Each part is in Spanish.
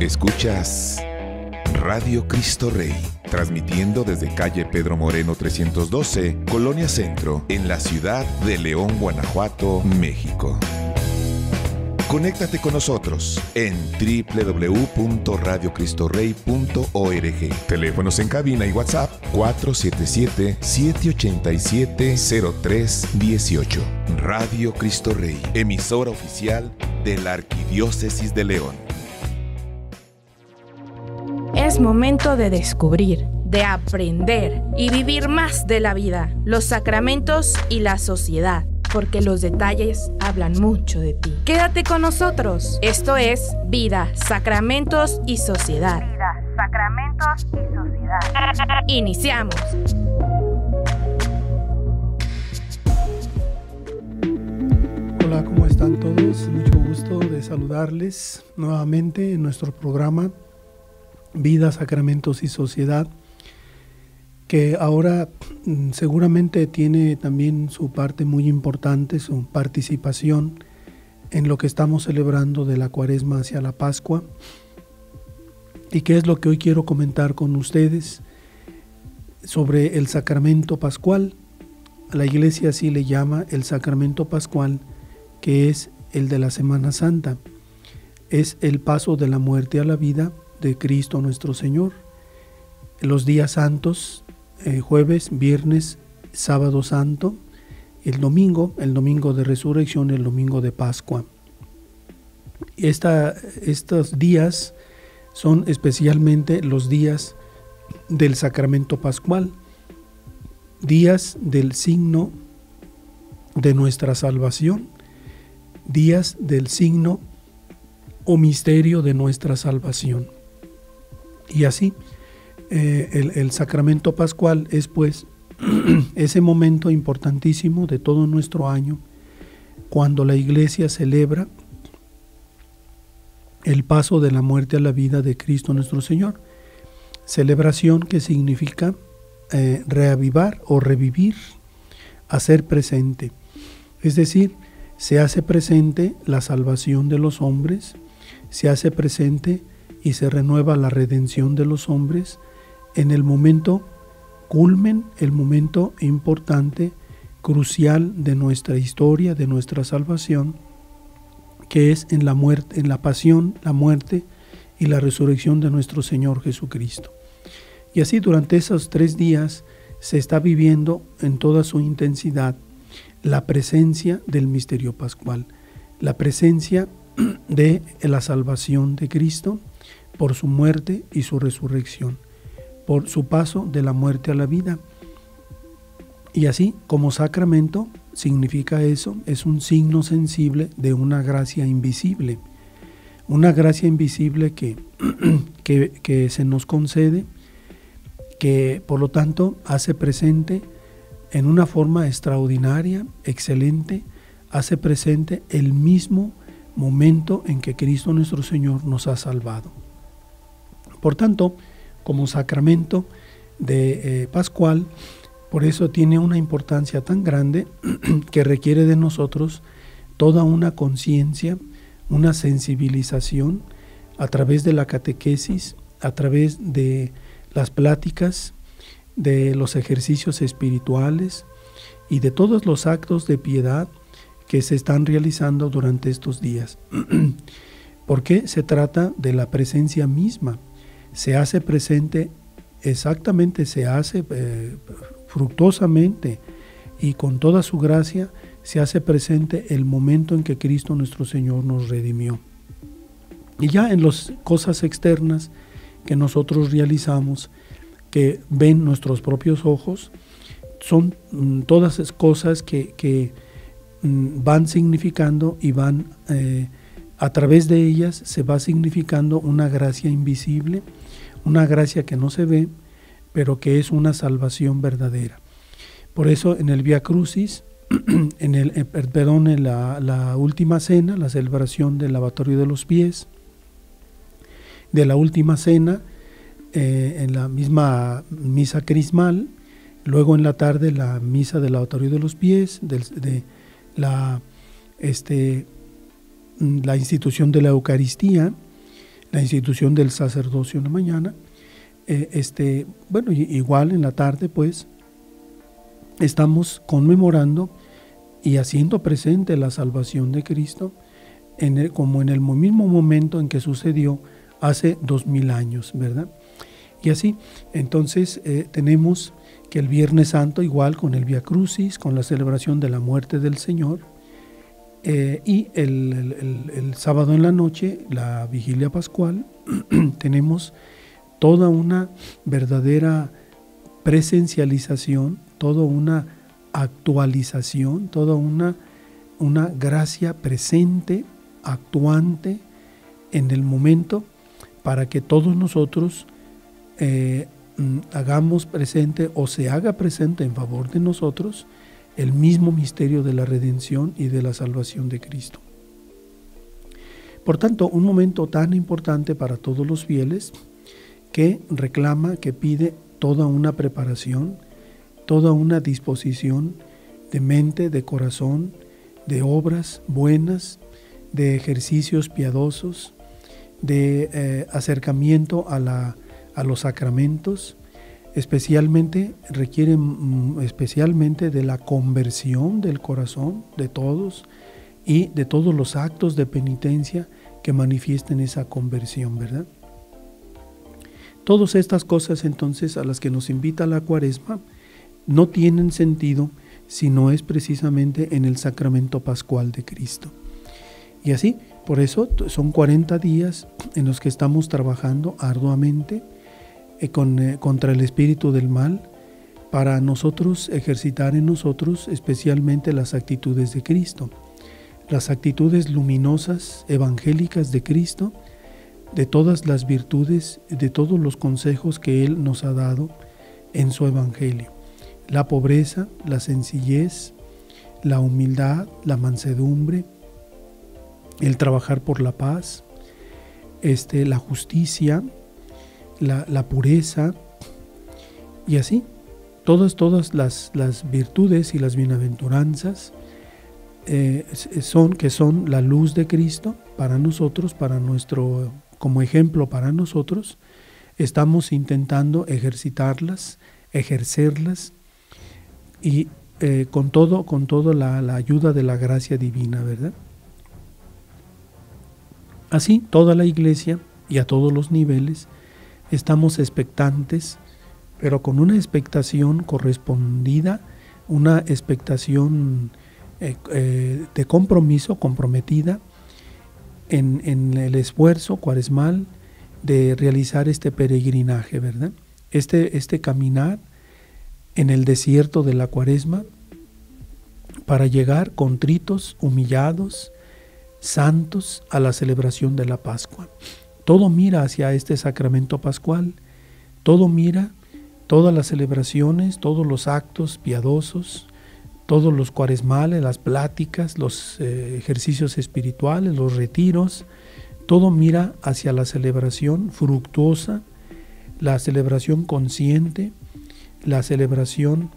Escuchas Radio Cristo Rey, transmitiendo desde calle Pedro Moreno 312, Colonia Centro, en la ciudad de León, Guanajuato, México. Conéctate con nosotros en www.radiocristorey.org. Teléfonos en cabina y WhatsApp 477-787-0318. Radio Cristo Rey, emisora oficial de la Arquidiócesis de León. Es momento de descubrir, de aprender y vivir más de la vida, los sacramentos y la sociedad porque los detalles hablan mucho de ti. Quédate con nosotros. Esto es Vida, Sacramentos y Sociedad. Vida, Sacramentos y Sociedad. Iniciamos. Hola, ¿cómo están todos? Mucho gusto de saludarles nuevamente en nuestro programa Vida, Sacramentos y Sociedad que ahora mm, seguramente tiene también su parte muy importante, su participación en lo que estamos celebrando de la cuaresma hacia la Pascua. ¿Y qué es lo que hoy quiero comentar con ustedes sobre el sacramento pascual? La iglesia así le llama el sacramento pascual, que es el de la Semana Santa. Es el paso de la muerte a la vida de Cristo nuestro Señor. Los días santos eh, jueves, viernes, sábado santo, el domingo, el domingo de resurrección, el domingo de Pascua. Estos días son especialmente los días del sacramento pascual, días del signo de nuestra salvación, días del signo o misterio de nuestra salvación. Y así, eh, el, sacramento pascual es pues ese momento importantísimo de todo nuestro año cuando la iglesia celebra el paso de la muerte a la vida de Cristo nuestro Señor. Celebración que significa eh, reavivar o revivir, hacer presente. Es decir, se hace presente la salvación de los hombres, se hace presente y se renueva la redención de los hombres, en el momento culmen, el momento importante, crucial de nuestra historia, de nuestra salvación, que es en la muerte, en la pasión, la muerte y la resurrección de nuestro Señor Jesucristo. Y así durante esos tres días se está viviendo en toda su intensidad la presencia del misterio pascual, la presencia de la salvación de Cristo por su muerte y su resurrección por su paso de la muerte a la vida. Y así, como sacramento, significa eso, es un signo sensible de una gracia invisible. Una gracia invisible que, que, se nos concede, que por lo tanto hace presente en una forma extraordinaria, excelente, hace presente el mismo momento en que Cristo nuestro Señor nos ha salvado. Por tanto, como sacramento de eh, Pascual, por eso tiene una importancia tan grande que requiere de nosotros toda una conciencia, una sensibilización a través de la catequesis, a través de las pláticas, de los ejercicios espirituales y de todos los actos de piedad que se están realizando durante estos días. Porque se trata de la presencia misma se hace presente, exactamente se hace eh, fructuosamente y con toda su gracia, se hace presente el momento en que Cristo nuestro Señor nos redimió. Y ya en las cosas externas que nosotros realizamos, que ven nuestros propios ojos, son mm, todas esas cosas que, mm, van significando y van, eh, a través de ellas se va significando una gracia invisible, una gracia que no se ve, pero que es una salvación verdadera. Por eso en el Via Crucis, en el, eh, perdón, en la, última cena, la celebración del lavatorio de los pies, de la última cena, eh, en la misma misa crismal, luego en la tarde la misa del lavatorio de los pies, de la, este, la institución de la Eucaristía, la institución del sacerdocio en la mañana. Eh, este, bueno, igual en la tarde, pues, estamos conmemorando y haciendo presente la salvación de Cristo en como en el mismo momento en que sucedió hace dos mil años, ¿verdad? Y así, entonces eh, tenemos que el Viernes Santo igual con el Via Crucis, con la celebración de la muerte del Señor, eh, y el, sábado en la noche, la vigilia pascual, tenemos toda una verdadera presencialización, toda una actualización, toda una, una gracia presente, actuante en el momento para que todos nosotros eh, mm, hagamos presente o se haga presente en favor de nosotros el mismo misterio de la redención y de la salvación de Cristo. Por tanto, un momento tan importante para todos los fieles que reclama, que pide toda una preparación, toda una disposición de mente, de corazón, de obras buenas, de ejercicios piadosos, de eh, acercamiento a, los sacramentos, especialmente requiere mm, especialmente de la conversión del corazón de todos y de todos los actos de penitencia que manifiesten esa conversión, ¿verdad? Todas estas cosas entonces a las que nos invita la cuaresma no tienen sentido si no es precisamente en el sacramento pascual de Cristo. Y así, por eso son 40 días en los que estamos trabajando arduamente eh, eh, contra el espíritu del mal para nosotros ejercitar en nosotros especialmente las actitudes de Cristo, las actitudes luminosas, evangélicas de Cristo, de todas las virtudes, de todos los consejos que Él nos ha dado en su Evangelio. La pobreza, la sencillez, la humildad, la mansedumbre, el trabajar por la paz, este, la justicia, la, pureza y así. Todas, todas las, virtudes y las bienaventuranzas eh, son que son la luz de Cristo para nosotros, para nuestro, como ejemplo para nosotros. Estamos intentando ejercitarlas, ejercerlas y eh, con todo, con todo la, la ayuda de la gracia divina, ¿verdad? Así, toda la iglesia y a todos los niveles estamos expectantes, pero con una expectación correspondida, una expectación eh, eh, de compromiso, comprometida en, el esfuerzo cuaresmal de realizar este peregrinaje, ¿verdad? Este, este caminar en el desierto de la cuaresma para llegar contritos, humillados, santos a la celebración de la Pascua. Todo mira hacia este sacramento pascual, todo mira todas las celebraciones, todos los actos piadosos, todos los cuaresmales, las pláticas, los eh, ejercicios espirituales, los retiros, todo mira hacia la celebración fructuosa, la celebración consciente, la celebración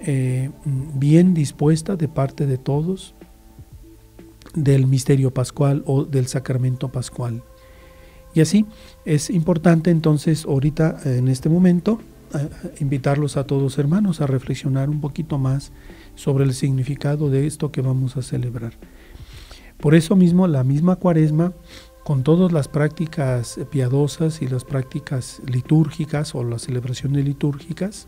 eh, bien dispuesta de parte de todos del misterio pascual o del sacramento pascual. Y así es importante entonces ahorita en este momento invitarlos a todos hermanos a reflexionar un poquito más sobre el significado de esto que vamos a celebrar. Por eso mismo la misma cuaresma, con todas las prácticas piadosas y las prácticas litúrgicas o las celebraciones litúrgicas,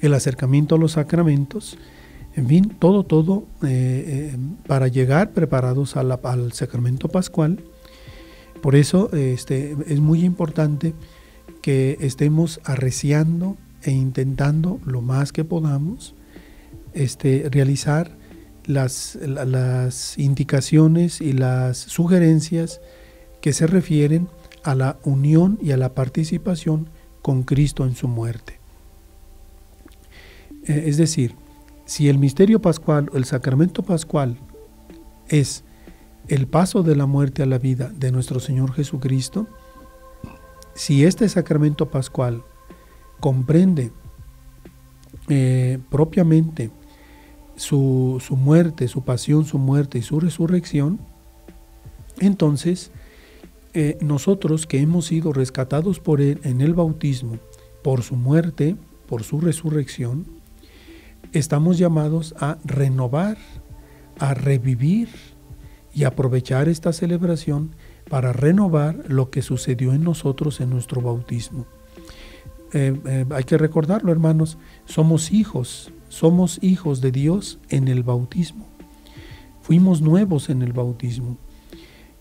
el acercamiento a los sacramentos, en fin, todo, todo eh, eh, para llegar preparados al sacramento pascual, por eso este, es muy importante que estemos arreciando e intentando lo más que podamos este, realizar las, las indicaciones y las sugerencias que se refieren a la unión y a la participación con Cristo en su muerte. Eh, es decir, si el misterio pascual o el sacramento pascual es el paso de la muerte a la vida de nuestro Señor Jesucristo, si este sacramento pascual comprende eh, propiamente su, muerte, su pasión, su muerte y su resurrección, entonces eh, nosotros que hemos sido rescatados por Él en el bautismo, por su muerte, por su resurrección, estamos llamados a renovar, a revivir y aprovechar esta celebración para renovar lo que sucedió en nosotros en nuestro bautismo. Eh, eh, hay que recordarlo, hermanos, somos hijos, somos hijos de Dios en el bautismo. Fuimos nuevos en el bautismo.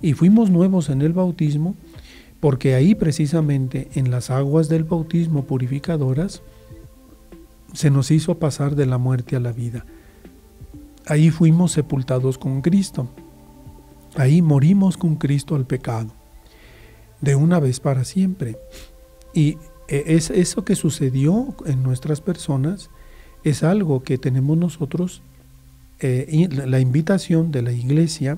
Y fuimos nuevos en el bautismo porque ahí precisamente en las aguas del bautismo purificadoras se nos hizo pasar de la muerte a la vida. Ahí fuimos sepultados con Cristo. Ahí morimos con Cristo al pecado, de una vez para siempre. Y e, es eso que sucedió en nuestras personas es algo que tenemos nosotros, eh, la invitación de la iglesia,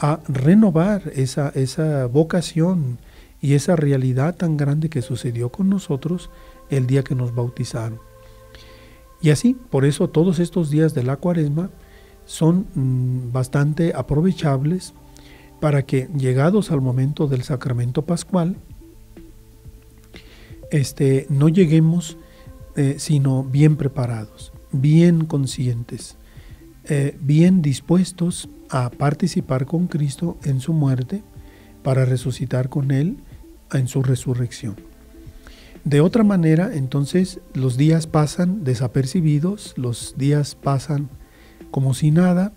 a renovar esa, esa vocación y esa realidad tan grande que sucedió con nosotros el día que nos bautizaron. Y así, por eso todos estos días de la cuaresma son mm, bastante aprovechables para que llegados al momento del sacramento pascual, este, no lleguemos eh, sino bien preparados, bien conscientes, eh, bien dispuestos a participar con Cristo en su muerte para resucitar con Él en su resurrección. De otra manera, entonces los días pasan desapercibidos, los días pasan como si nada,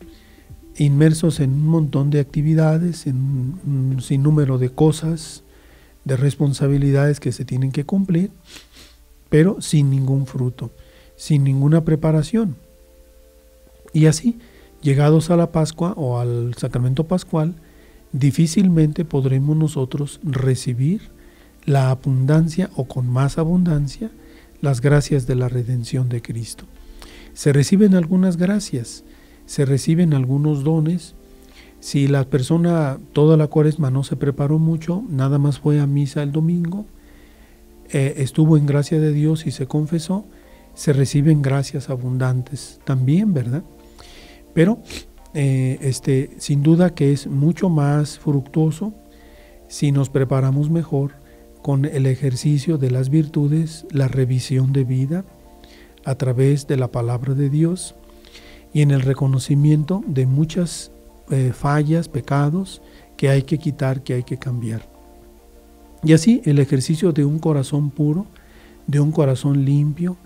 inmersos en un montón de actividades, en un sinnúmero de cosas, de responsabilidades que se tienen que cumplir, pero sin ningún fruto, sin ninguna preparación. Y así, llegados a la Pascua o al sacramento pascual, difícilmente podremos nosotros recibir la abundancia o con más abundancia las gracias de la redención de Cristo. Se reciben algunas gracias, se reciben algunos dones. Si la persona toda la cuaresma no se preparó mucho, nada más fue a misa el domingo, eh, estuvo en gracia de Dios y se confesó, se reciben gracias abundantes también, ¿verdad? Pero eh, este, sin duda que es mucho más fructuoso si nos preparamos mejor con el ejercicio de las virtudes, la revisión de vida a través de la palabra de Dios y en el reconocimiento de muchas eh, fallas, pecados que hay que quitar, que hay que cambiar. Y así el ejercicio de un corazón puro, de un corazón limpio,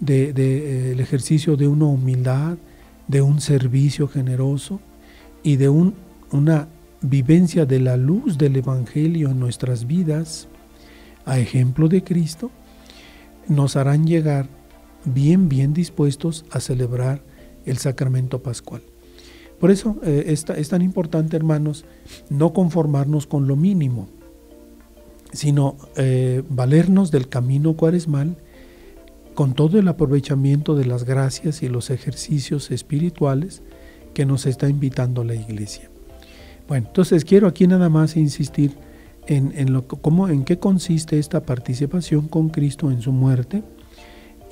de, eh, el ejercicio de una humildad, de un servicio generoso y de un, una vivencia de la luz del Evangelio en nuestras vidas, a ejemplo de Cristo, nos harán llegar bien, bien dispuestos a celebrar el sacramento pascual. Por eso eh, es tan importante, hermanos, no conformarnos con lo mínimo, sino eh, valernos del camino cuaresmal con todo el aprovechamiento de las gracias y los ejercicios espirituales que nos está invitando la iglesia. Bueno, entonces quiero aquí nada más insistir en, lo, cómo, en qué consiste esta participación con Cristo en su muerte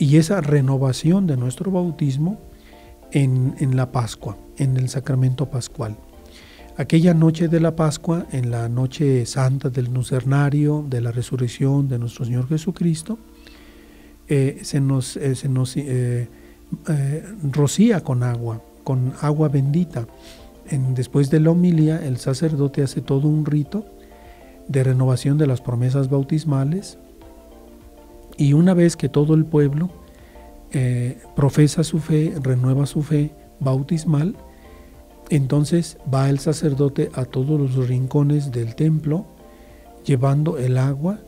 y esa renovación de nuestro bautismo en, en la Pascua, en el sacramento pascual. Aquella noche de la Pascua, en la noche santa del Nucernario, de la resurrección de nuestro Señor Jesucristo, eh, se nos, eh, se nos eh, rocía con agua, con agua bendita. En, después de la homilía, el sacerdote hace todo un rito de renovación de las promesas bautismales y una vez que todo el pueblo profesa su fe, renueva su fe bautismal, entonces va el sacerdote a todos los rincones del templo llevando el agua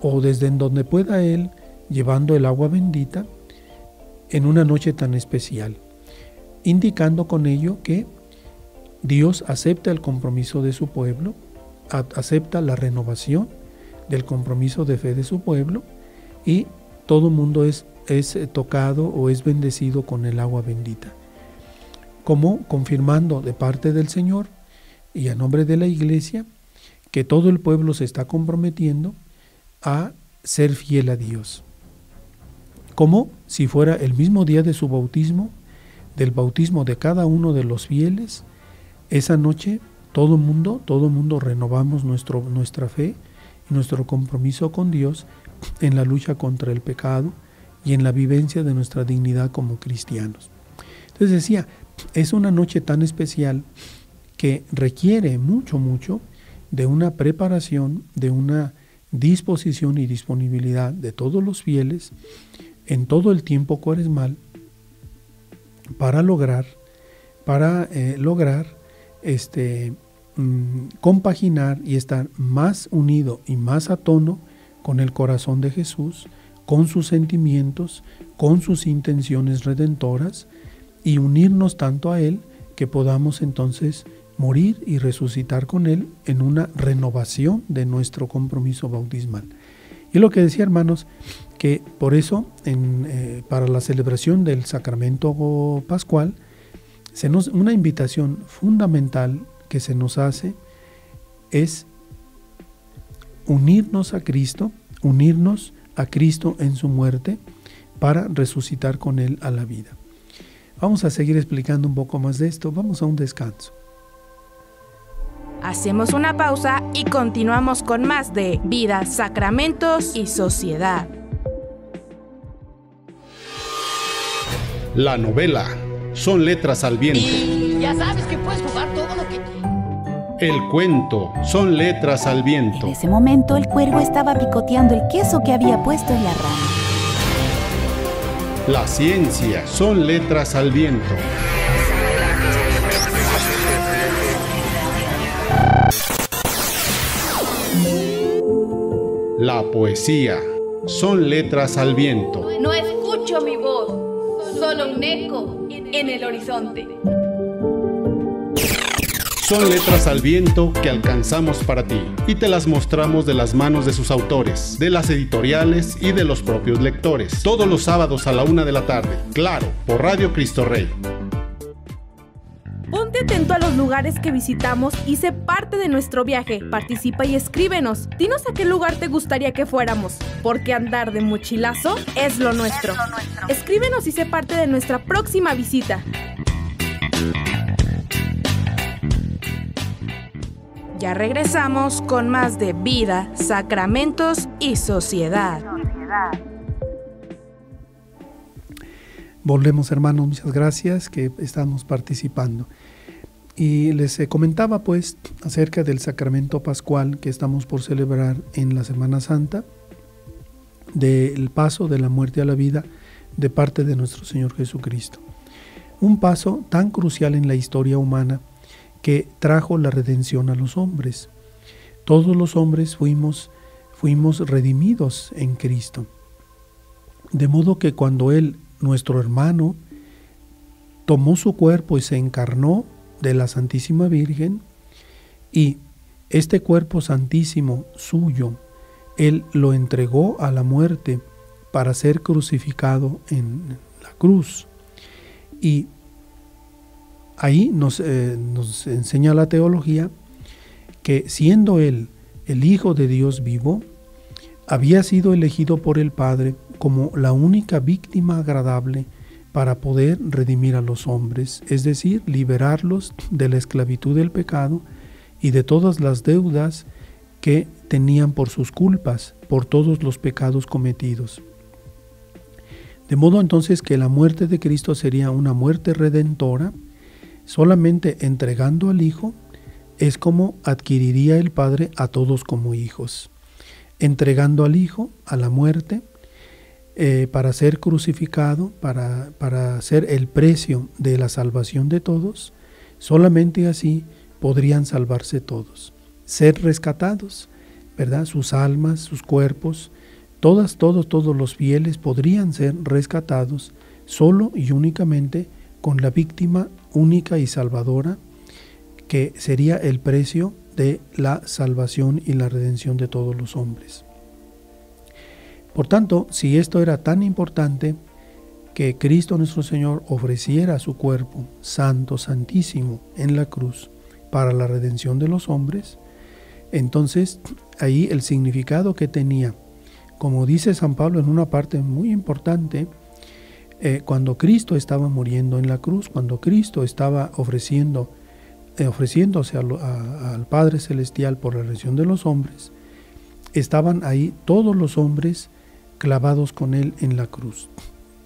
o desde en donde pueda él llevando el agua bendita en una noche tan especial, indicando con ello que Dios acepta el compromiso de su pueblo, acepta la renovación del compromiso de fe de su pueblo y todo mundo es, es tocado o es bendecido con el agua bendita como confirmando de parte del Señor y a nombre de la Iglesia que todo el pueblo se está comprometiendo a ser fiel a Dios. Como si fuera el mismo día de su bautismo, del bautismo de cada uno de los fieles, esa noche todo mundo, todo mundo renovamos nuestro, nuestra fe y nuestro compromiso con Dios en la lucha contra el pecado y en la vivencia de nuestra dignidad como cristianos. Entonces decía, es una noche tan especial que requiere mucho, mucho de una preparación, de una disposición y disponibilidad de todos los fieles en todo el tiempo cuaresmal para lograr, para eh, lograr este, mm, compaginar y estar más unido y más a tono con el corazón de Jesús, con sus sentimientos, con sus intenciones redentoras y unirnos tanto a Él que podamos entonces morir y resucitar con Él en una renovación de nuestro compromiso bautismal. Y lo que decía hermanos, que por eso eh, para la celebración del sacramento pascual, se nos, una invitación fundamental que se nos hace es unirnos a Cristo, unirnos a Cristo en su muerte para resucitar con Él a la vida. Vamos a seguir explicando un poco más de esto, vamos a un descanso. Hacemos una pausa y continuamos con más de vida, sacramentos y sociedad. La novela son letras al viento. El cuento son letras al viento. En ese momento el cuervo estaba picoteando el queso que había puesto en la rama. La ciencia son letras al viento. La poesía son letras al viento. No escucho mi voz, solo un eco en el horizonte. Son letras al viento que alcanzamos para ti y te las mostramos de las manos de sus autores, de las editoriales y de los propios lectores. Todos los sábados a la una de la tarde, claro, por Radio Cristo Rey atento a los lugares que visitamos y sé parte de nuestro viaje. Participa y escríbenos. Dinos a qué lugar te gustaría que fuéramos, porque andar de mochilazo es lo nuestro. Escríbenos y sé parte de nuestra próxima visita. Ya regresamos con más de vida, sacramentos y sociedad. Volvemos hermanos, muchas gracias que estamos participando. Y les eh, comentaba pues acerca del sacramento pascual que estamos por celebrar en la Semana Santa, del paso de la muerte a la vida de parte de nuestro Señor Jesucristo. Un paso tan crucial en la historia humana que trajo la redención a los hombres. Todos los hombres fuimos, fuimos redimidos en Cristo. De modo que cuando Él, nuestro hermano, tomó su cuerpo y se encarnó de la Santísima Virgen y este cuerpo santísimo suyo, Él lo entregó a la muerte para ser crucificado en la cruz. Y ahí nos, eh, nos enseña la teología que siendo Él el Hijo de Dios vivo, había sido elegido por el Padre como la única víctima agradable para poder redimir a los hombres, es decir, liberarlos de la esclavitud del pecado y de todas las deudas que tenían por sus culpas, por todos los pecados cometidos. De modo entonces que la muerte de Cristo sería una muerte redentora, solamente entregando al Hijo es como adquiriría el Padre a todos como hijos. Entregando al Hijo a la muerte, eh, para ser crucificado, para, para ser el precio de la salvación de todos, solamente así podrían salvarse todos, ser rescatados, ¿verdad? Sus almas, sus cuerpos, todas, todos, todos los fieles podrían ser rescatados solo y únicamente con la víctima única y salvadora, que sería el precio de la salvación y la redención de todos los hombres. Por tanto, si esto era tan importante, que Cristo nuestro Señor ofreciera su cuerpo santo, santísimo, en la cruz para la redención de los hombres, entonces ahí el significado que tenía, como dice San Pablo en una parte muy importante, eh, cuando Cristo estaba muriendo en la cruz, cuando Cristo estaba ofreciendo eh, ofreciéndose al Padre Celestial por la redención de los hombres, estaban ahí todos los hombres clavados con Él en la cruz.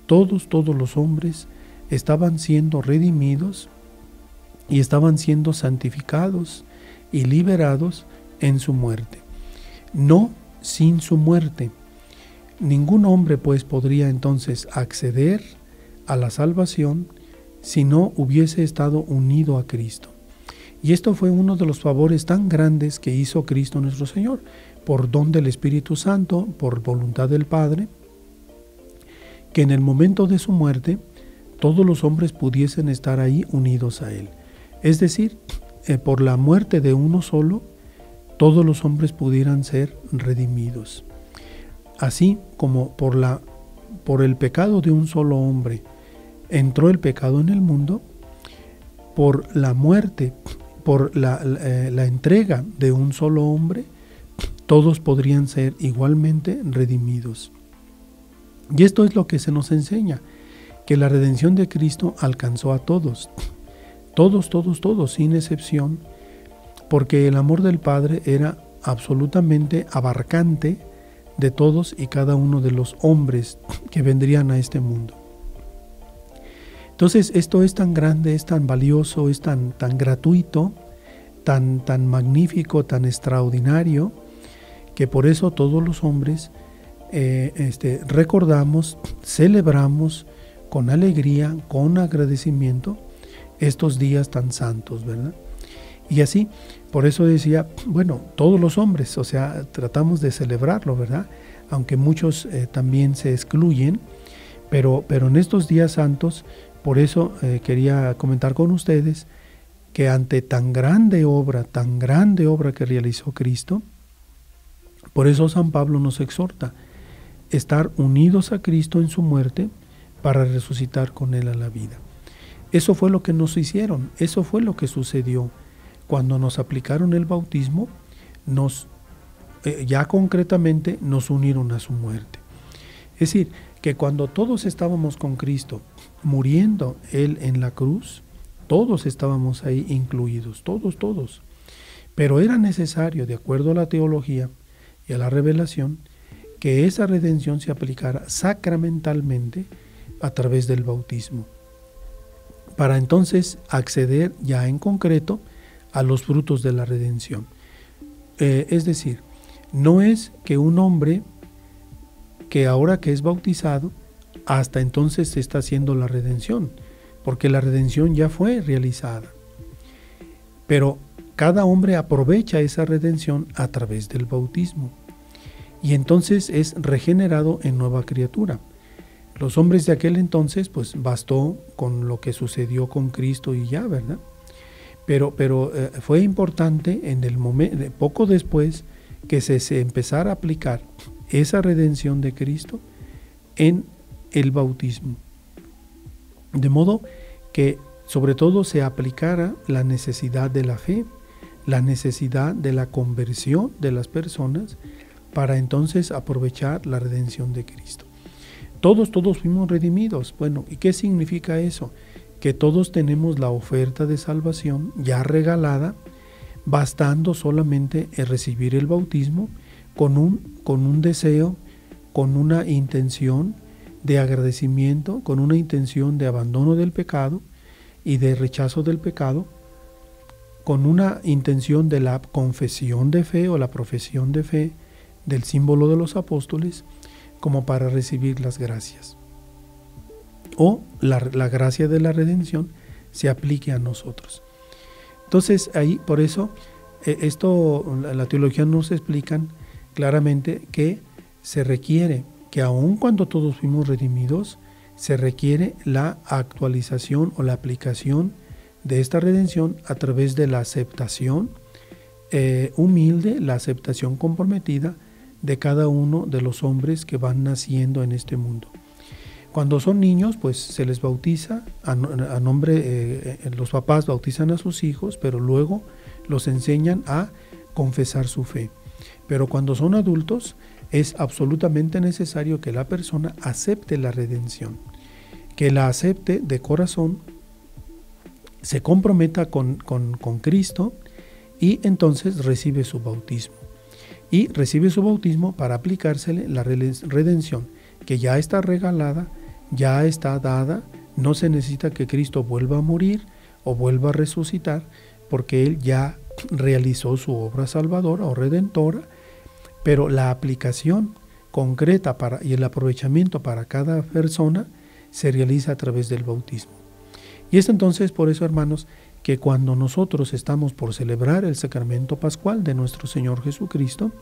Todos, todos los hombres estaban siendo redimidos y estaban siendo santificados y liberados en su muerte. No sin su muerte. Ningún hombre pues podría entonces acceder a la salvación si no hubiese estado unido a Cristo. Y esto fue uno de los favores tan grandes que hizo Cristo nuestro Señor, por don del Espíritu Santo, por voluntad del Padre, que en el momento de su muerte todos los hombres pudiesen estar ahí unidos a Él. Es decir, eh, por la muerte de uno solo, todos los hombres pudieran ser redimidos. Así como por, la, por el pecado de un solo hombre entró el pecado en el mundo, por la muerte, por la, eh, la entrega de un solo hombre, todos podrían ser igualmente redimidos. Y esto es lo que se nos enseña, que la redención de Cristo alcanzó a todos, todos, todos, todos, sin excepción, porque el amor del Padre era absolutamente abarcante de todos y cada uno de los hombres que vendrían a este mundo. Entonces esto es tan grande, es tan valioso, es tan, tan gratuito, tan, tan magnífico, tan extraordinario, que por eso todos los hombres eh, este, recordamos, celebramos con alegría, con agradecimiento estos días tan santos, ¿verdad? Y así, por eso decía, bueno, todos los hombres, o sea, tratamos de celebrarlo, ¿verdad? Aunque muchos eh, también se excluyen, pero, pero en estos días santos, por eso eh, quería comentar con ustedes que ante tan grande obra, tan grande obra que realizó Cristo, por eso San Pablo nos exhorta, estar unidos a Cristo en su muerte para resucitar con Él a la vida. Eso fue lo que nos hicieron, eso fue lo que sucedió. Cuando nos aplicaron el bautismo, nos, eh, ya concretamente nos unieron a su muerte. Es decir, que cuando todos estábamos con Cristo, muriendo Él en la cruz, todos estábamos ahí incluidos, todos, todos. Pero era necesario, de acuerdo a la teología, y a la revelación, que esa redención se aplicara sacramentalmente a través del bautismo, para entonces acceder ya en concreto a los frutos de la redención. Eh, es decir, no es que un hombre que ahora que es bautizado, hasta entonces se está haciendo la redención, porque la redención ya fue realizada. Pero cada hombre aprovecha esa redención a través del bautismo y entonces es regenerado en nueva criatura. Los hombres de aquel entonces, pues bastó con lo que sucedió con Cristo y ya, ¿verdad? Pero, pero eh, fue importante en el momento, poco después, que se, se empezara a aplicar esa redención de Cristo en el bautismo. De modo que sobre todo se aplicara la necesidad de la fe la necesidad de la conversión de las personas para entonces aprovechar la redención de Cristo. Todos, todos fuimos redimidos. Bueno, ¿y qué significa eso? Que todos tenemos la oferta de salvación ya regalada, bastando solamente el recibir el bautismo con un, con un deseo, con una intención de agradecimiento, con una intención de abandono del pecado y de rechazo del pecado con una intención de la confesión de fe o la profesión de fe del símbolo de los apóstoles como para recibir las gracias. O la, gracia de la redención se aplique a nosotros. Entonces ahí, por eso, eh, esto, la teología nos explican claramente que se requiere que aun cuando todos fuimos redimidos, se requiere la actualización o la aplicación de esta redención a través de la aceptación eh, humilde, la aceptación comprometida de cada uno de los hombres que van naciendo en este mundo. Cuando son niños, pues se les bautiza a, nombre, eh, eh, los papás bautizan a sus hijos, pero luego los enseñan a confesar su fe. Pero cuando son adultos, es absolutamente necesario que la persona acepte la redención, que la acepte de corazón se comprometa con, Cristo y entonces recibe su bautismo. Y recibe su bautismo para aplicársele la redención, que ya está regalada, ya está dada, no se necesita que Cristo vuelva a morir o vuelva a resucitar, porque Él ya realizó su obra salvadora o redentora, pero la aplicación concreta para, y el aprovechamiento para cada persona se realiza a través del bautismo. Y es entonces por eso, hermanos, que cuando nosotros estamos por celebrar el sacramento pascual de nuestro Señor Jesucristo,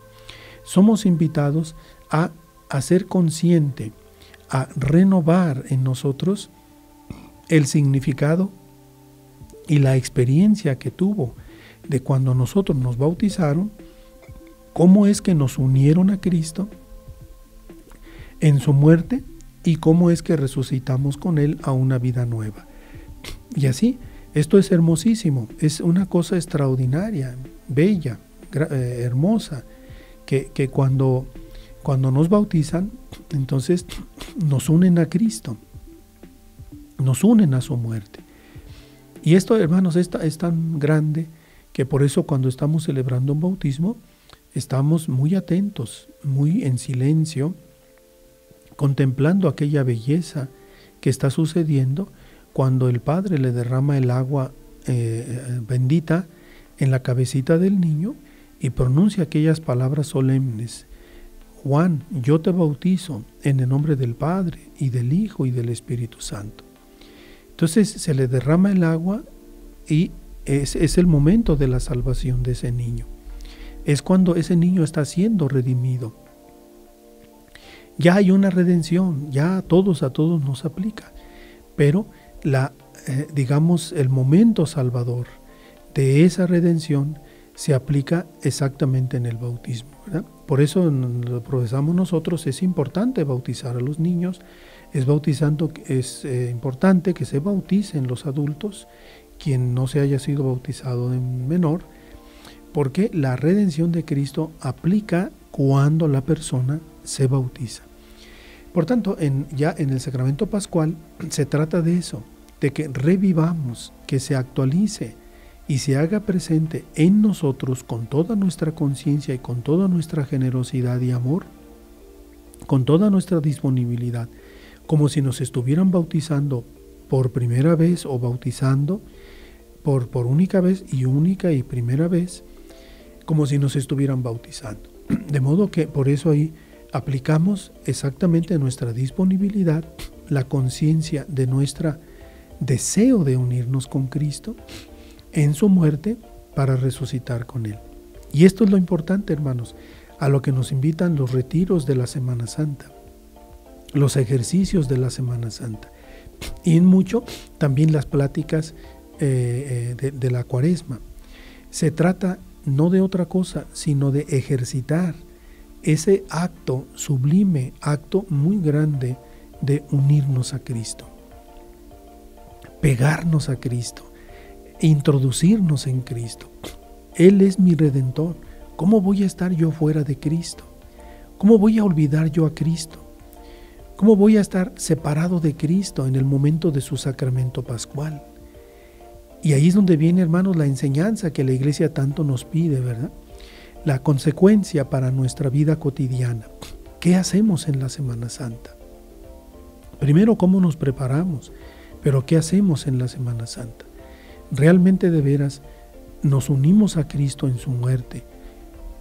somos invitados a hacer consciente, a renovar en nosotros el significado y la experiencia que tuvo de cuando nosotros nos bautizaron, cómo es que nos unieron a Cristo en su muerte y cómo es que resucitamos con Él a una vida nueva. Y así, esto es hermosísimo, es una cosa extraordinaria, bella, eh, hermosa, que, que cuando, cuando nos bautizan, entonces nos unen a Cristo, nos unen a su muerte. Y esto, hermanos, es, es tan grande que por eso cuando estamos celebrando un bautismo, estamos muy atentos, muy en silencio, contemplando aquella belleza que está sucediendo cuando el Padre le derrama el agua eh, bendita en la cabecita del niño y pronuncia aquellas palabras solemnes. Juan, yo te bautizo en el nombre del Padre y del Hijo y del Espíritu Santo. Entonces se le derrama el agua y es, el momento de la salvación de ese niño. Es cuando ese niño está siendo redimido. Ya hay una redención, ya a todos, a todos nos aplica. Pero la, eh, digamos, el momento salvador de esa redención se aplica exactamente en el bautismo. Por eso lo profesamos nosotros, es importante bautizar a los niños, es bautizando, es eh, importante que se bauticen los adultos quien no se haya sido bautizado de menor, porque la redención de Cristo aplica cuando la persona se bautiza. Por tanto, en, ya en el sacramento pascual se trata de eso, de que revivamos, que se actualice y se haga presente en nosotros con toda nuestra conciencia y con toda nuestra generosidad y amor, con toda nuestra disponibilidad, como si nos estuvieran bautizando por primera vez o bautizando por, por única vez y única y primera vez, como si nos estuvieran bautizando. De modo que por eso ahí aplicamos exactamente nuestra disponibilidad, la conciencia de nuestro deseo de unirnos con Cristo en su muerte para resucitar con Él. Y esto es lo importante, hermanos, a lo que nos invitan los retiros de la Semana Santa, los ejercicios de la Semana Santa. Y en mucho también las pláticas eh, eh, de, la cuaresma. Se trata no de otra cosa, sino de ejercitar ese acto sublime, acto muy grande de unirnos a Cristo, pegarnos a Cristo, introducirnos en Cristo. Él es mi redentor. ¿Cómo voy a estar yo fuera de Cristo? ¿Cómo voy a olvidar yo a Cristo? ¿Cómo voy a estar separado de Cristo en el momento de su sacramento pascual? Y ahí es donde viene, hermanos, la enseñanza que la iglesia tanto nos pide, ¿verdad? La consecuencia para nuestra vida cotidiana. ¿Qué hacemos en la Semana Santa? Primero, ¿cómo nos preparamos? Pero ¿qué hacemos en la Semana Santa? Realmente de veras nos unimos a Cristo en su muerte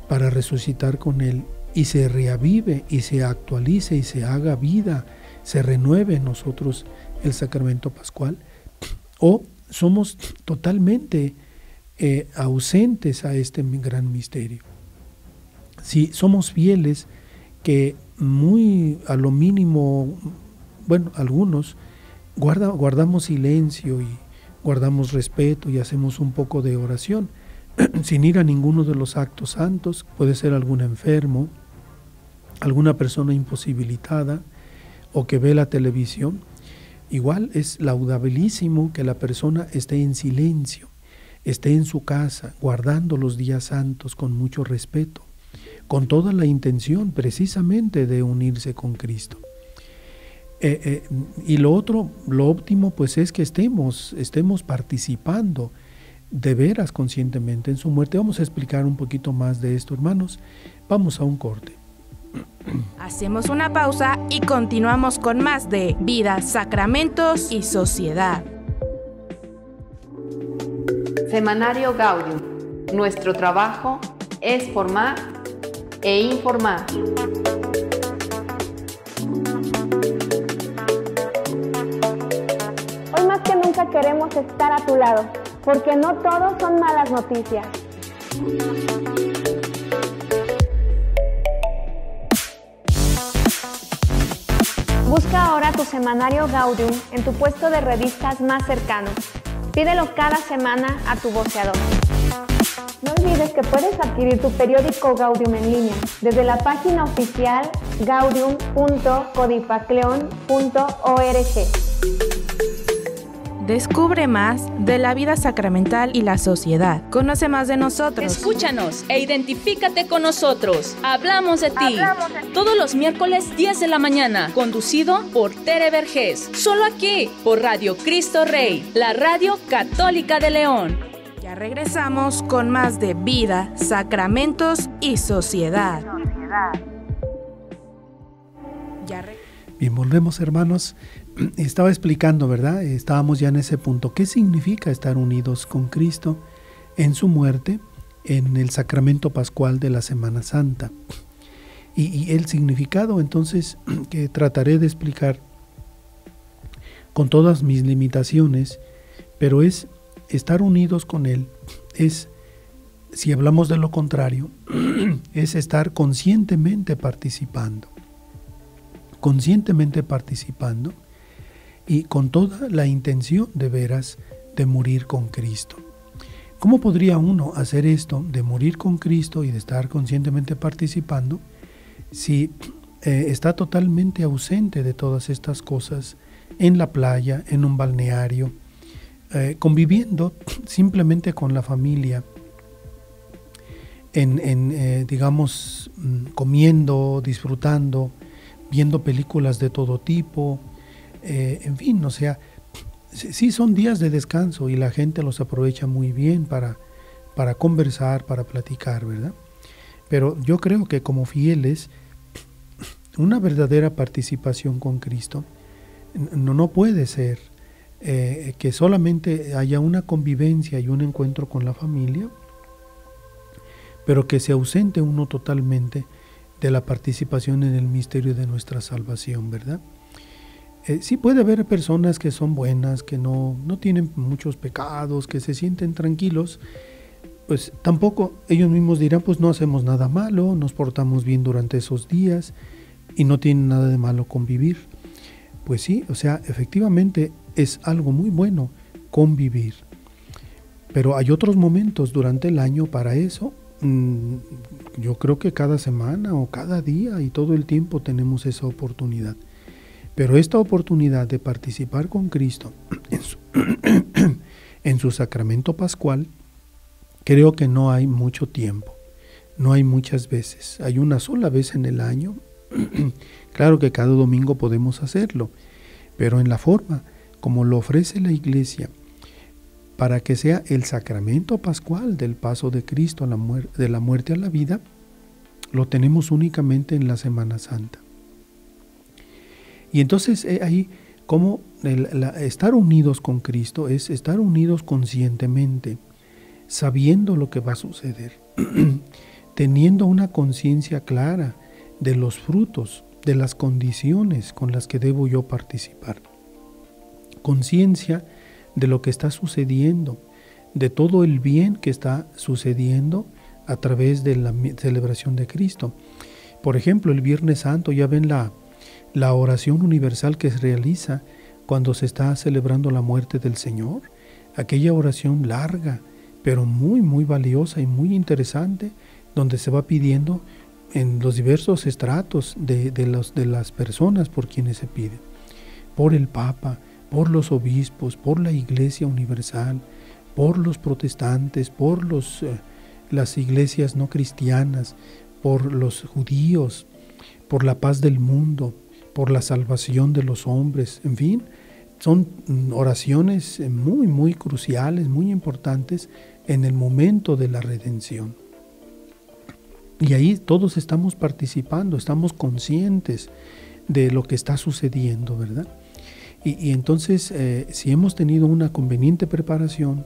para resucitar con Él y se reavive y se actualice y se haga vida, se renueve en nosotros el sacramento pascual. O somos totalmente eh, ausentes a este gran misterio. Si somos fieles, que muy a lo mínimo, bueno, algunos guarda, guardamos silencio y guardamos respeto y hacemos un poco de oración, sin ir a ninguno de los actos santos, puede ser algún enfermo, alguna persona imposibilitada o que ve la televisión, Igual es laudabilísimo que la persona esté en silencio, esté en su casa, guardando los días santos con mucho respeto, con toda la intención precisamente de unirse con Cristo. Eh, eh, y lo otro, lo óptimo, pues es que estemos, estemos participando de veras conscientemente en su muerte. Vamos a explicar un poquito más de esto, hermanos. Vamos a un corte. Hacemos una pausa y continuamos con más de vida, sacramentos y sociedad. Semanario Gaudium. Nuestro trabajo es formar e informar. Queremos estar a tu lado, porque no todos son malas noticias. Busca ahora tu semanario Gaudium en tu puesto de revistas más cercano. Pídelo cada semana a tu voceador. No olvides que puedes adquirir tu periódico Gaudium en línea desde la página oficial gaudium.codifacleon.org. Descubre más de la vida sacramental y la sociedad. Conoce más de nosotros. Escúchanos e identifícate con nosotros. Hablamos de ti. Todos los miércoles 10 de la mañana. Conducido por Tere Vergés. Solo aquí, por Radio Cristo Rey, la radio católica de León. Ya regresamos con más de vida, sacramentos y sociedad. Bien, volvemos hermanos estaba explicando, ¿verdad? Estábamos ya en ese punto. ¿Qué significa estar unidos con Cristo en su muerte, en el sacramento pascual de la Semana Santa? Y, el significado, entonces, que trataré de explicar con todas mis limitaciones, pero es estar unidos con Él, es, si hablamos de lo contrario, es estar conscientemente participando, conscientemente participando y con toda la intención de veras de morir con Cristo. ¿Cómo podría uno hacer esto de morir con Cristo y de estar conscientemente participando si eh, está totalmente ausente de todas estas cosas en la playa, en un balneario, eh, conviviendo simplemente con la familia, en, eh, digamos, mm, comiendo, disfrutando, viendo películas de todo tipo, eh, en fin, o sea, sí son días de descanso y la gente los aprovecha muy bien para, para conversar, para platicar, ¿verdad? Pero yo creo que como fieles, una verdadera participación con Cristo no, no puede ser eh, que solamente haya una convivencia y un encuentro con la familia, pero que se ausente uno totalmente de la participación en el misterio de nuestra salvación, ¿verdad? Eh, sí puede haber personas que son buenas, que no, no tienen muchos pecados, que se sienten tranquilos, pues tampoco ellos mismos dirán, pues no hacemos nada malo, nos portamos bien durante esos días y no tienen nada de malo convivir. Pues sí, o sea, efectivamente es algo muy bueno convivir. Pero hay otros momentos durante el año para eso. Mm, yo creo que cada semana o cada día y todo el tiempo tenemos esa oportunidad. Pero esta oportunidad de participar con Cristo en su, sacramento pascual, creo que no hay mucho tiempo, no hay muchas veces, hay una sola vez en el año. claro que cada domingo podemos hacerlo, pero en la forma como lo ofrece la iglesia, para que sea el sacramento pascual del paso de Cristo de la muerte a la vida, lo tenemos únicamente en la Semana Santa. Y entonces eh, ahí, como estar unidos con Cristo es estar unidos conscientemente, sabiendo lo que va a suceder, teniendo una conciencia clara de los frutos, de las condiciones con las que debo yo participar. Conciencia de lo que está sucediendo, de todo el bien que está sucediendo a través de la celebración de Cristo. Por ejemplo, el Viernes Santo ya ven la, la oración universal que se realiza cuando se está celebrando la muerte del Señor, aquella oración larga, pero muy, muy valiosa y muy interesante, donde se va pidiendo en los diversos estratos de, los, de las personas por quienes se pide, por el Papa, por los obispos, por la Iglesia Universal, por los protestantes, por los, eh, las iglesias no cristianas, por los judíos, por la paz del mundo, por la salvación de los hombres, en fin, son mm, oraciones eh, muy, muy cruciales, muy importantes en el momento de la redención. Y ahí todos estamos participando, estamos conscientes de lo que está sucediendo, ¿verdad? Y, entonces, eh, si hemos tenido una conveniente preparación,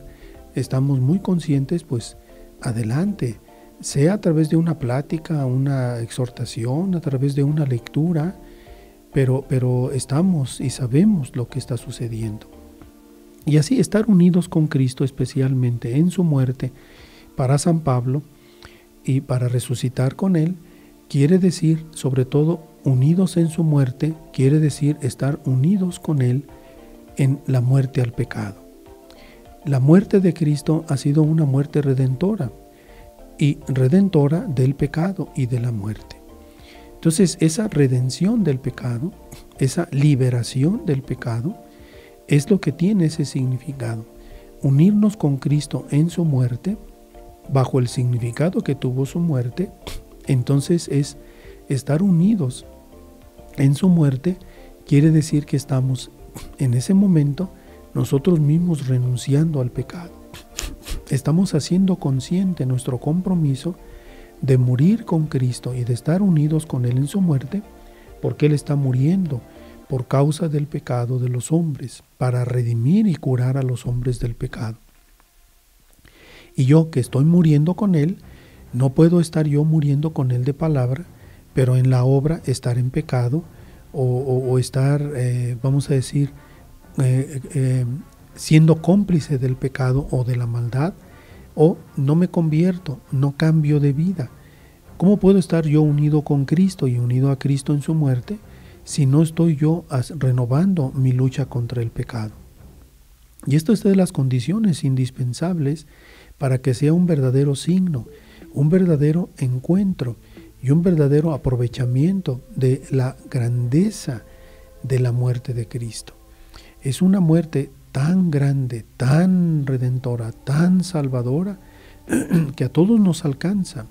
estamos muy conscientes, pues adelante, sea a través de una plática, una exhortación, a través de una lectura, pero, pero estamos y sabemos lo que está sucediendo. Y así estar unidos con Cristo, especialmente en su muerte, para San Pablo y para resucitar con Él, quiere decir, sobre todo, unidos en su muerte, quiere decir estar unidos con Él en la muerte al pecado. La muerte de Cristo ha sido una muerte redentora y redentora del pecado y de la muerte. Entonces esa redención del pecado, esa liberación del pecado, es lo que tiene ese significado. Unirnos con Cristo en su muerte, bajo el significado que tuvo su muerte, entonces es estar unidos en su muerte, quiere decir que estamos en ese momento nosotros mismos renunciando al pecado. Estamos haciendo consciente nuestro compromiso de morir con Cristo y de estar unidos con Él en su muerte, porque Él está muriendo por causa del pecado de los hombres, para redimir y curar a los hombres del pecado. Y yo que estoy muriendo con Él, no puedo estar yo muriendo con Él de palabra, pero en la obra estar en pecado o, estar, eh, vamos a decir, eh, eh, siendo cómplice del pecado o de la maldad, o no me convierto, no cambio de vida. ¿Cómo puedo estar yo unido con Cristo y unido a Cristo en su muerte si no estoy yo renovando mi lucha contra el pecado? Y esto es de las condiciones indispensables para que sea un verdadero signo, un verdadero encuentro y un verdadero aprovechamiento de la grandeza de la muerte de Cristo. Es una muerte tan grande, tan redentora, tan salvadora, que a todos nos alcanza.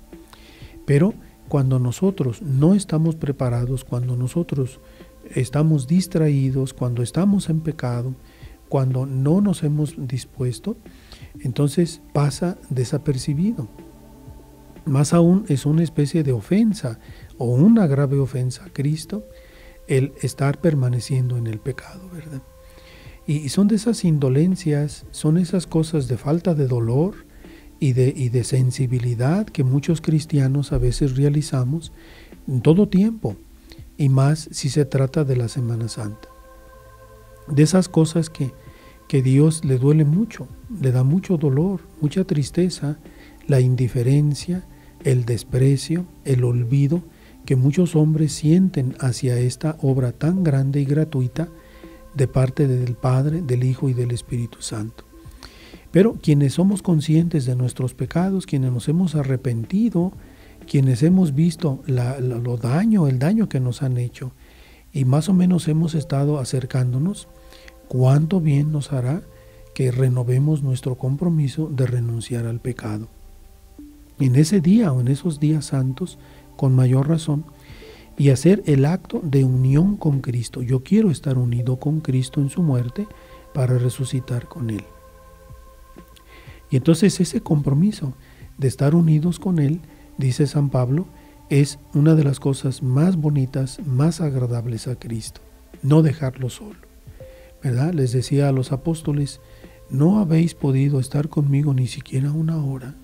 Pero cuando nosotros no estamos preparados, cuando nosotros estamos distraídos, cuando estamos en pecado, cuando no nos hemos dispuesto, entonces pasa desapercibido. Más aún es una especie de ofensa o una grave ofensa a Cristo el estar permaneciendo en el pecado, ¿verdad? Y, son de esas indolencias, son esas cosas de falta de dolor y de, y de sensibilidad que muchos cristianos a veces realizamos en todo tiempo, y más si se trata de la Semana Santa. De esas cosas que, que Dios le duele mucho, le da mucho dolor, mucha tristeza, la indiferencia, el desprecio, el olvido que muchos hombres sienten hacia esta obra tan grande y gratuita de parte del Padre, del Hijo y del Espíritu Santo. Pero quienes somos conscientes de nuestros pecados, quienes nos hemos arrepentido, quienes hemos visto lo daño, el daño que nos han hecho, y más o menos hemos estado acercándonos, cuánto bien nos hará que renovemos nuestro compromiso de renunciar al pecado. En ese día o en esos días santos, con mayor razón, y hacer el acto de unión con Cristo. Yo quiero estar unido con Cristo en su muerte para resucitar con Él. Y entonces ese compromiso de estar unidos con Él, dice San Pablo, es una de las cosas más bonitas, más agradables a Cristo. No dejarlo solo. ¿Verdad? Les decía a los apóstoles, no habéis podido estar conmigo ni siquiera una hora,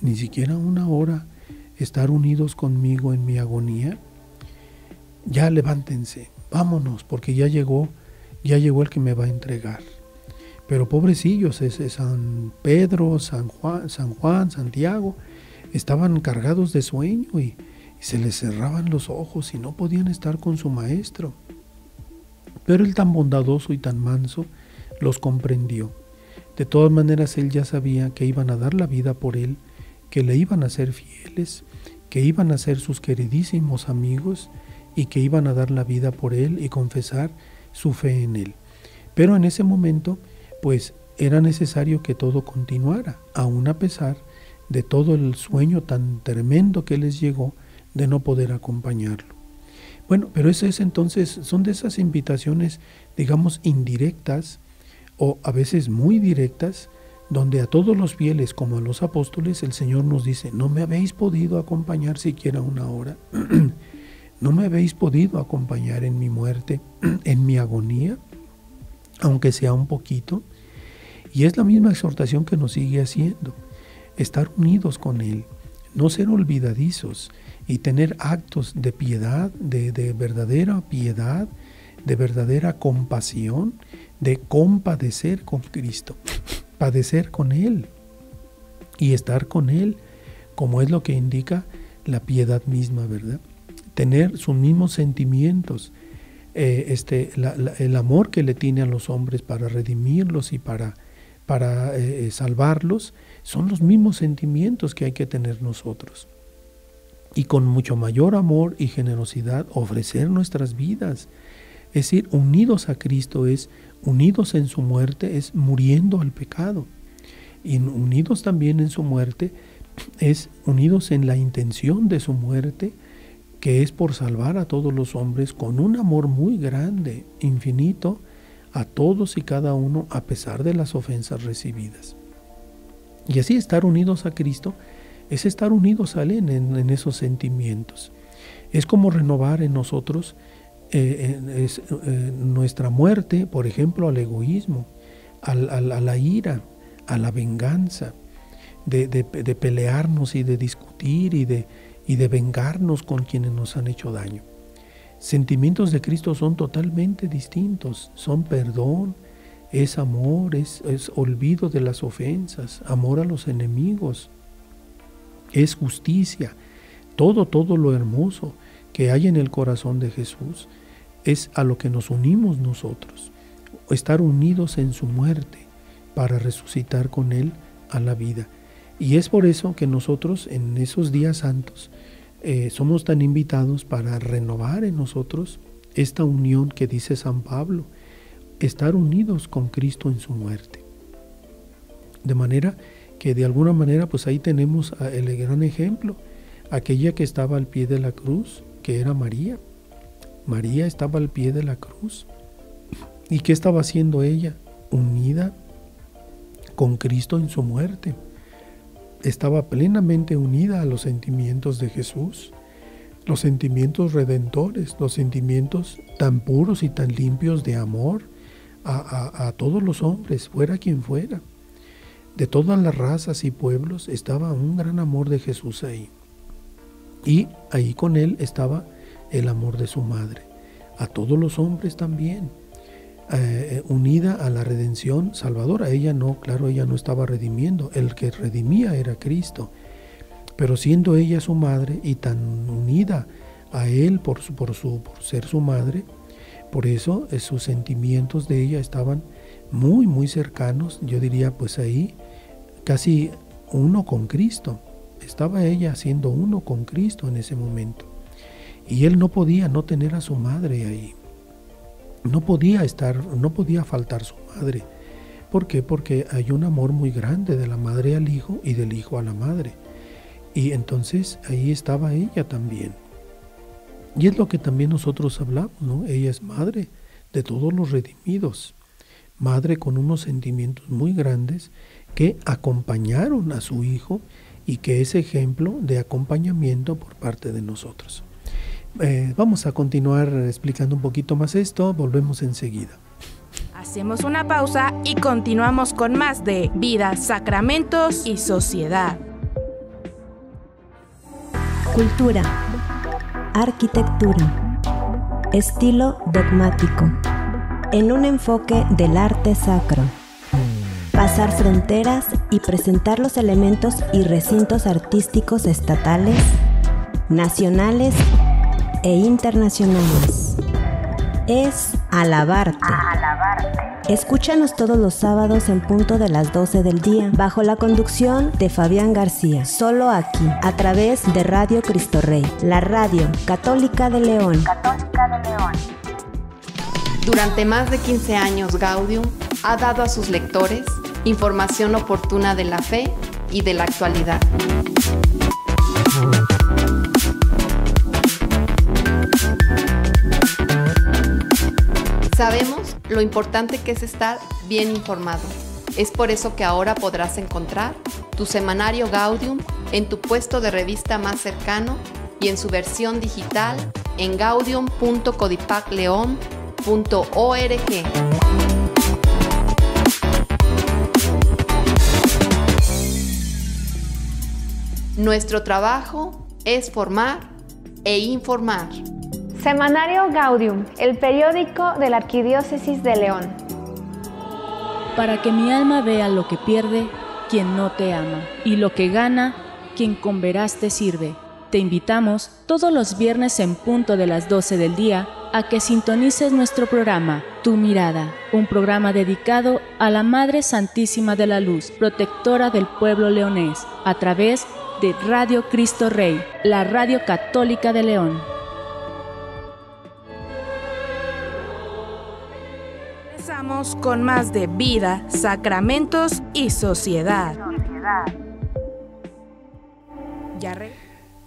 ni siquiera una hora, estar unidos conmigo en mi agonía ya levántense, vámonos, porque ya llegó, ya llegó el que me va a entregar. Pero pobrecillos, ese San Pedro, San Juan, San Juan, Santiago, estaban cargados de sueño y, se les cerraban los ojos y no podían estar con su maestro. Pero él tan bondadoso y tan manso los comprendió. De todas maneras él ya sabía que iban a dar la vida por él, que le iban a ser fieles, que iban a ser sus queridísimos amigos y que iban a dar la vida por él y confesar su fe en él. Pero en ese momento, pues era necesario que todo continuara, aun a pesar de todo el sueño tan tremendo que les llegó de no poder acompañarlo. Bueno, pero eso es entonces, son de esas invitaciones, digamos, indirectas o a veces muy directas, donde a todos los fieles como a los apóstoles el Señor nos dice, no me habéis podido acompañar siquiera una hora, no me habéis podido acompañar en mi muerte, en mi agonía, aunque sea un poquito. Y es la misma exhortación que nos sigue haciendo, estar unidos con Él, no ser olvidadizos y tener actos de piedad, de, de verdadera piedad, de verdadera compasión, de compadecer con Cristo, padecer con Él y estar con Él, como es lo que indica la piedad misma, ¿verdad? Tener sus mismos sentimientos, eh, este, el amor que le tiene a los hombres para redimirlos y para, para eh, salvarlos, son los mismos sentimientos que hay que tener nosotros. Y con mucho mayor amor y generosidad ofrecer nuestras vidas. Es decir, unidos a Cristo es, unidos en su muerte es muriendo al pecado. Y unidos también en su muerte es unidos en la intención de su muerte, que es por salvar a todos los hombres con un amor muy grande, infinito, a todos y cada uno a pesar de las ofensas recibidas. Y así estar unidos a Cristo es estar unidos a en, esos sentimientos. Es como renovar en nosotros eh, eh, nuestra muerte, por ejemplo, al egoísmo, a la ira, a la venganza, de pelearnos y de discutir y de, y de vengarnos con quienes nos han hecho daño. Sentimientos de Cristo son totalmente distintos, son perdón, es amor, es, olvido de las ofensas, amor a los enemigos, es justicia, todo, todo lo hermoso que hay en el corazón de Jesús es a lo que nos unimos nosotros, estar unidos en su muerte para resucitar con Él a la vida. Y es por eso que nosotros en esos días santos eh, somos tan invitados para renovar en nosotros esta unión que dice San Pablo, estar unidos con Cristo en su muerte. De manera que de alguna manera pues ahí tenemos el gran ejemplo, aquella que estaba al pie de la cruz, que era María. María estaba al pie de la cruz. ¿Y qué estaba haciendo ella? Unida con Cristo en su muerte estaba plenamente unida a los sentimientos de Jesús, los sentimientos redentores, los sentimientos tan puros y tan limpios de amor a, todos los hombres, fuera quien fuera. De todas las razas y pueblos estaba un gran amor de Jesús ahí. Y ahí con él estaba el amor de su madre. A todos los hombres también. Eh, unida a la redención salvadora. Ella no, claro, ella no estaba redimiendo, el que redimía era Cristo. Pero siendo ella su madre y tan unida a él por, su, por, su, por ser su madre, por eso eh, sus sentimientos de ella estaban muy, muy cercanos, yo diría pues ahí, casi uno con Cristo. Estaba ella siendo uno con Cristo en ese momento. Y él no podía no tener a su madre ahí no podía estar, no podía faltar su madre. ¿Por qué? Porque hay un amor muy grande de la madre al hijo y del hijo a la madre. Y entonces ahí estaba ella también. Y es lo que también nosotros hablamos, ¿no? Ella es madre de todos los redimidos, madre con unos sentimientos muy grandes que acompañaron a su hijo y que es ejemplo de acompañamiento por parte de nosotros. Eh, vamos a continuar explicando un poquito más esto, volvemos enseguida. Hacemos una pausa y continuamos con más de vida, sacramentos y sociedad. Cultura, arquitectura, estilo dogmático, en un enfoque del arte sacro. Pasar fronteras y presentar los elementos y recintos artísticos estatales, nacionales e internacionales. Es alabarte. Escúchanos todos los sábados en punto de las 12 del día, bajo la conducción de Fabián García, solo aquí, a través de Radio Cristo Rey, la radio católica de León. Católica de León. Durante más de 15 años, Gaudium ha dado a sus lectores información oportuna de la fe y de la actualidad. Sabemos lo importante que es estar bien informado. Es por eso que ahora podrás encontrar tu semanario Gaudium en tu puesto de revista más cercano y en su versión digital en gaudium.codipacleon.org. Nuestro trabajo es formar e informar. Semanario Gaudium, el periódico de la Arquidiócesis de León. Para que mi alma vea lo que pierde quien no te ama y lo que gana quien con veras te sirve. Te invitamos todos los viernes en punto de las 12 del día a que sintonices nuestro programa Tu Mirada, un programa dedicado a la Madre Santísima de la Luz, protectora del pueblo leonés, a través de Radio Cristo Rey, la radio católica de León. Empezamos con más de vida, sacramentos y sociedad.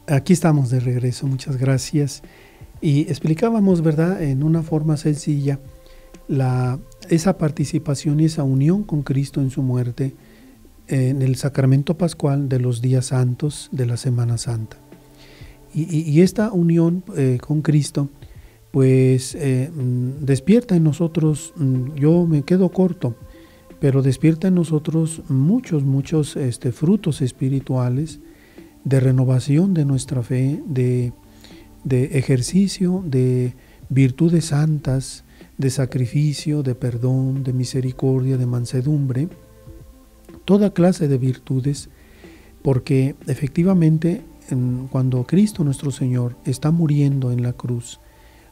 Aquí estamos de regreso, muchas gracias. Y explicábamos, ¿verdad?, en una forma sencilla, la, esa participación y esa unión con Cristo en su muerte en el sacramento pascual de los días santos de la Semana Santa. Y, esta unión eh, con Cristo, pues eh, mm, despierta en nosotros, mm, yo me quedo corto, pero despierta en nosotros muchos, muchos este, frutos espirituales de renovación de nuestra fe, de, ejercicio de virtudes santas, de sacrificio, de perdón, de misericordia, de mansedumbre, toda clase de virtudes, porque efectivamente cuando Cristo nuestro Señor está muriendo en la cruz,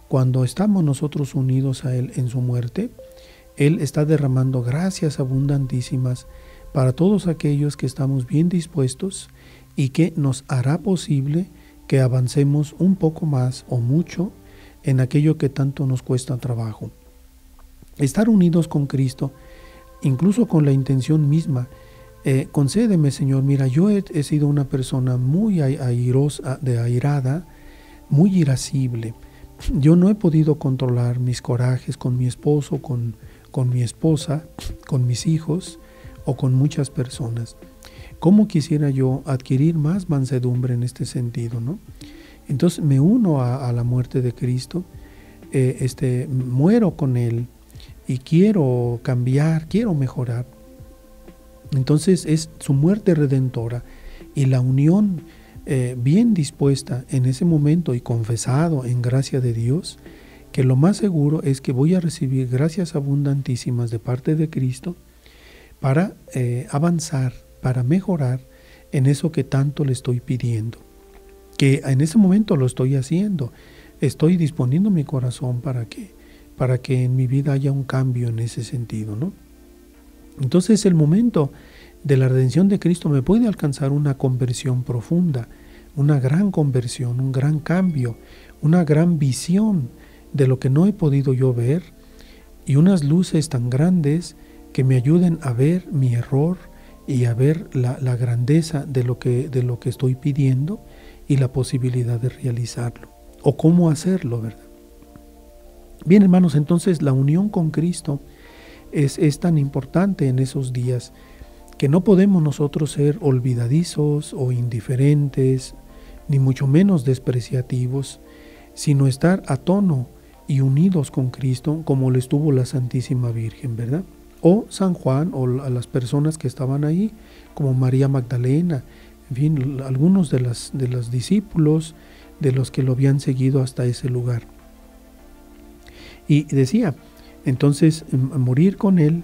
cuando estamos nosotros unidos a Él en su muerte, Él está derramando gracias abundantísimas para todos aquellos que estamos bien dispuestos y que nos hará posible que avancemos un poco más o mucho en aquello que tanto nos cuesta trabajo. Estar unidos con Cristo, incluso con la intención misma, eh, concédeme Señor, mira, yo he, sido una persona muy airosa, de airada, muy irascible. Yo no he podido controlar mis corajes con mi esposo, con, con mi esposa, con mis hijos o con muchas personas. ¿Cómo quisiera yo adquirir más mansedumbre en este sentido? ¿no? Entonces me uno a, la muerte de Cristo, eh, este, muero con Él y quiero cambiar, quiero mejorar. Entonces es su muerte redentora y la unión eh, bien dispuesta en ese momento y confesado en gracia de Dios, que lo más seguro es que voy a recibir gracias abundantísimas de parte de Cristo para eh, avanzar para mejorar en eso que tanto le estoy pidiendo. Que en ese momento lo estoy haciendo. Estoy disponiendo mi corazón para que, para que en mi vida haya un cambio en ese sentido, ¿no? Entonces el momento de la redención de Cristo me puede alcanzar una conversión profunda, una gran conversión, un gran cambio, una gran visión de lo que no he podido yo ver y unas luces tan grandes que me ayuden a ver mi error, y a ver la, grandeza de lo, que, de lo que estoy pidiendo y la posibilidad de realizarlo. O cómo hacerlo, ¿verdad? Bien, hermanos, entonces la unión con Cristo es, es tan importante en esos días que no podemos nosotros ser olvidadizos o indiferentes, ni mucho menos despreciativos, sino estar a tono y unidos con Cristo como lo estuvo la Santísima Virgen, ¿verdad? o San Juan o a las personas que estaban ahí, como María Magdalena, en fin, algunos de, de los discípulos de los que lo habían seguido hasta ese lugar. Y decía, entonces, morir con Él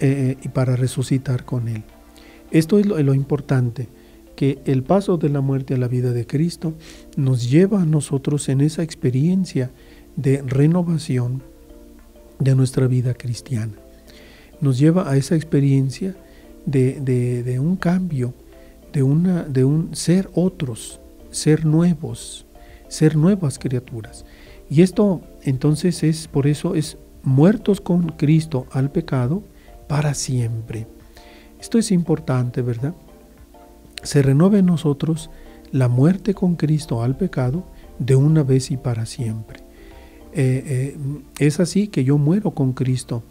eh, y para resucitar con Él. Esto es lo, importante, que el paso de la muerte a la vida de Cristo nos lleva a nosotros en esa experiencia de renovación de nuestra vida cristiana nos lleva a esa experiencia de, un cambio, de, una, de un ser otros, ser nuevos, ser nuevas criaturas. Y esto entonces es, por eso es muertos con Cristo al pecado para siempre. Esto es importante, ¿verdad? Se renueve en nosotros la muerte con Cristo al pecado de una vez y para siempre. Eh, es así que yo muero con Cristo.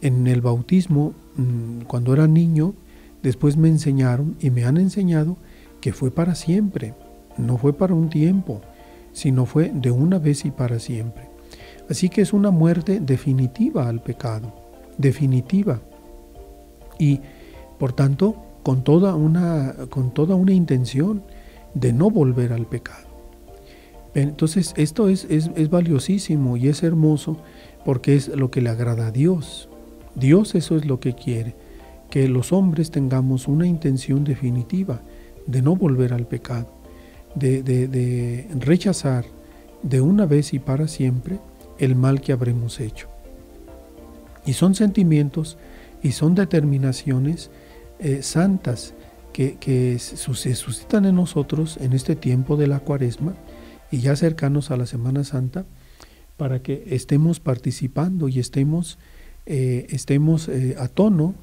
En el bautismo, mm, cuando era niño, después me enseñaron y me han enseñado que fue para siempre, no fue para un tiempo, sino fue de una vez y para siempre. Así que es una muerte definitiva al pecado, definitiva. Y por tanto, con toda una, con toda una intención de no volver al pecado. Entonces, esto es, es, valiosísimo y es hermoso porque es lo que le agrada a Dios. Dios eso es lo que quiere, que los hombres tengamos una intención definitiva de no volver al pecado, de, de rechazar de una vez y para siempre el mal que habremos hecho. Y son sentimientos y son determinaciones eh, santas que, se suscitan en nosotros en este tiempo de la cuaresma y ya cercanos a la Semana Santa, para que estemos participando y estemos, eh, estemos eh, a tono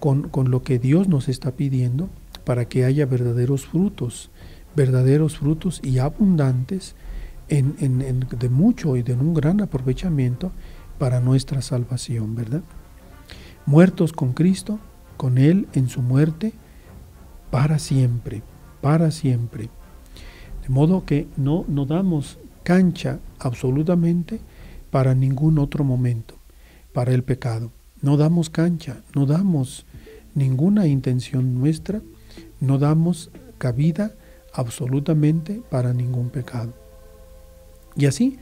con, lo que Dios nos está pidiendo para que haya verdaderos frutos, verdaderos frutos y abundantes de mucho y de un gran aprovechamiento para nuestra salvación, ¿verdad? Muertos con Cristo, con Él en su muerte, para siempre, para siempre. De modo que no, no damos cancha absolutamente para ningún otro momento, para el pecado. No damos cancha, no damos ninguna intención nuestra, no damos cabida absolutamente para ningún pecado. Y así,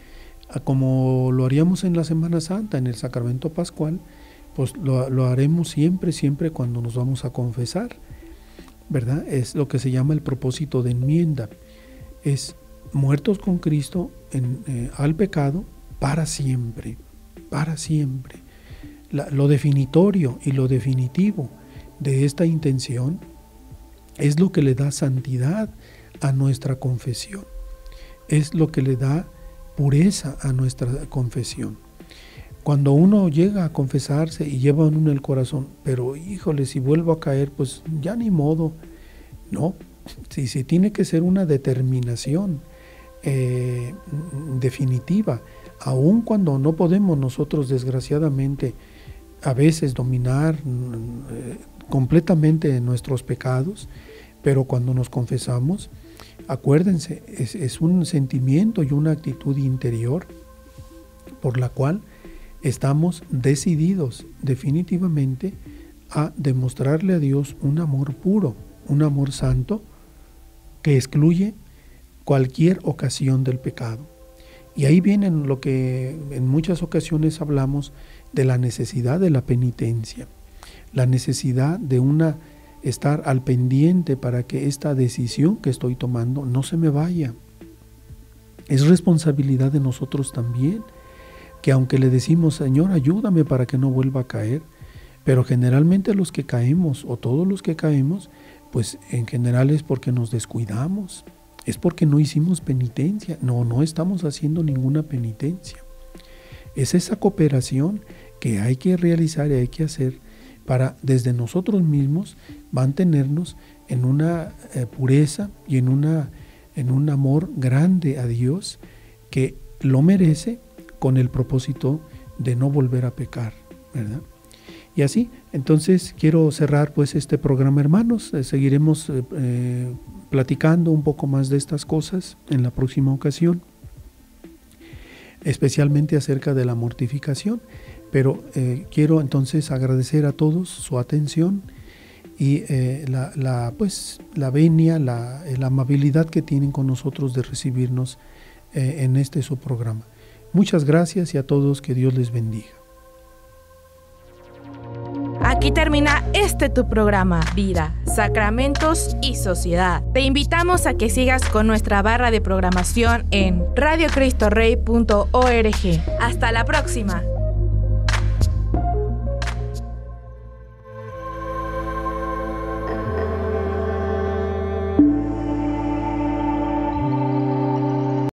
como lo haríamos en la Semana Santa, en el sacramento pascual, pues lo, haremos siempre, siempre cuando nos vamos a confesar, ¿verdad? Es lo que se llama el propósito de enmienda. Es muertos con Cristo eh, al pecado para siempre, para siempre. lo definitorio y lo definitivo de esta intención es lo que le da santidad a nuestra confesión, es lo que le da pureza a nuestra confesión. Cuando uno llega a confesarse y lleva uno el corazón, pero híjole, si vuelvo a caer, pues ya ni modo. No, si, si tiene que ser una determinación eh, definitiva, aun cuando no podemos nosotros desgraciadamente a veces dominar eh, completamente nuestros pecados, pero cuando nos confesamos, acuérdense, es un sentimiento y una actitud interior por la cual estamos decididos definitivamente a demostrarle a Dios un amor puro, un amor santo que excluye cualquier ocasión del pecado. Y ahí viene lo que en muchas ocasiones hablamos de la necesidad de la penitencia, la necesidad de una estar al pendiente para que esta decisión que estoy tomando no se me vaya. Es responsabilidad de nosotros también que aunque le decimos, Señor, ayúdame para que no vuelva a caer, pero generalmente los que caemos o todos los que caemos, pues en general es porque nos descuidamos, es porque no hicimos penitencia, no, no estamos haciendo ninguna penitencia. Es esa cooperación que hay que realizar y hay que hacer para desde nosotros mismos mantenernos en una eh, pureza y en, una, en un amor grande a Dios que lo merece con el propósito de no volver a pecar, ¿verdad? Y así, entonces quiero cerrar pues este programa, hermanos. Eh, seguiremos eh, eh, platicando un poco más de estas cosas en la próxima ocasión, especialmente acerca de la mortificación. Pero quiero entonces agradecer a todos su atención y la, pues, la venia, la, la, amabilidad que tienen con nosotros de recibirnos en este su programa. Muchas gracias y a todos que Dios les bendiga. Aquí termina este tu programa, Vida, Sacramentos y Sociedad. Te invitamos a que sigas con nuestra barra de programación en radiocristoRey.org. Hasta la próxima.